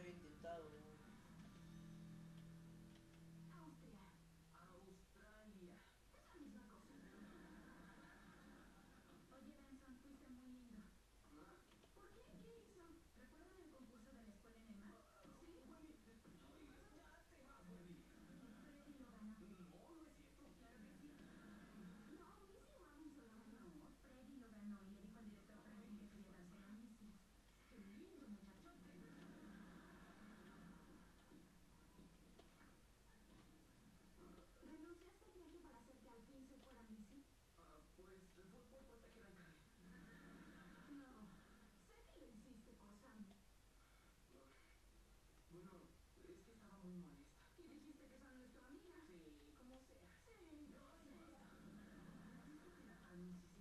intentado, Um,